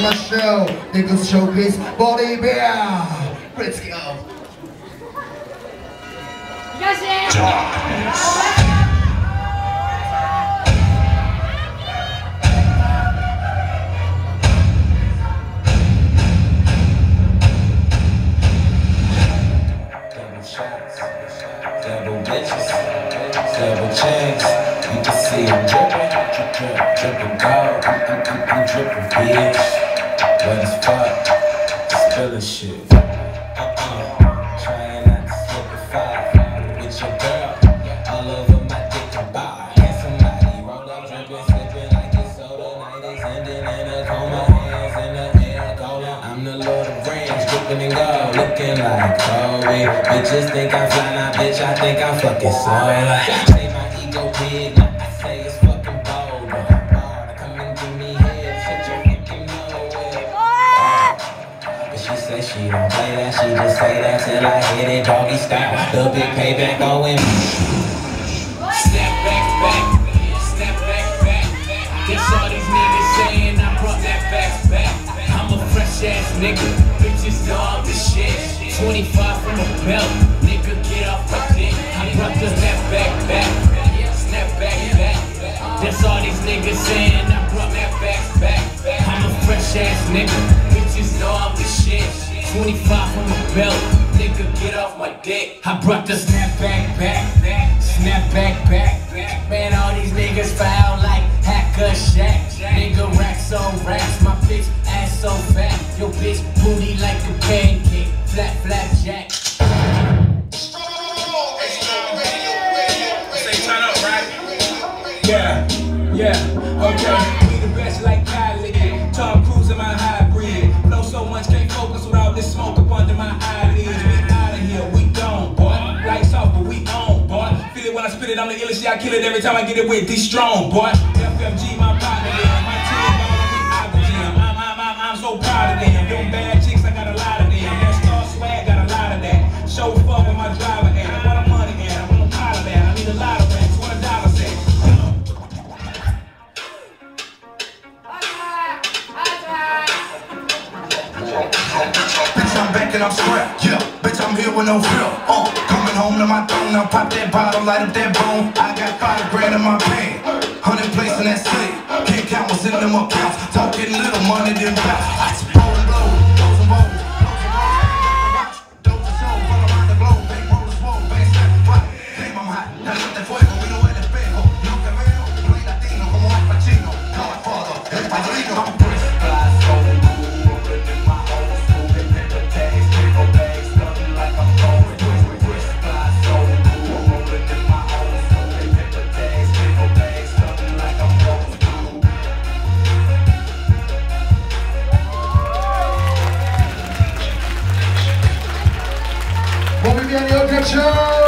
Christmas show, Eagles Showcase, Bolivia. Let's go. Darkness. Double bitches, double you can see I'm dripping. Up, dripping, slipping like Kobe. Bitches think I'm fly, nah, bitch, I think I'm fucking solar. Say my ego big, she don't play that, she just say that till I hit it doggy style. The big payback him. Snap back, back, snap back, back. Guess all these niggas saying I brought that back, back. I'm a fresh ass nigga, bitches I'm the shit. 25 from the belt, nigga get off my dick. I brought the snap back, back, snap back, back. That's all these niggas saying I brought that back, back. I'm a fresh ass nigga, bitches know I'm the shit. 25 from the belt, nigga get off my dick. I brought the snap back, back, back, snap back, back, back. Man, all these niggas foul like Hack-a-Shaq. Nigga racks on racks, my bitch ass so fat. Yo bitch booty like a pancake, flat, flat jack. Say turn up, right? Yeah, yeah, okay. We the best like Kylie. Tom Cruise in my hybrid. Much, can't focus with all this smoke up under my eyelids. We out of here, we gone, boy. Lights off, but we on, boy. Feel it when I spit it, I'm the illest, yeah, I kill it every time I get it with this strong, boy. FMG, my partner. My team. I'm, I'm, I'm, I'm so proud of them. Bitch, I'm back and I'm strapped. Yeah, bitch, I'm here with no fear. Uh, coming home to my throne, I pop that bottle, light up that bone. I got five grand in my pay, hundred place in that city. Can't count what's in them accounts. Talking little money, then bounce. Blow, and rolls, blows and rolls. Dope Viviane Ogachão!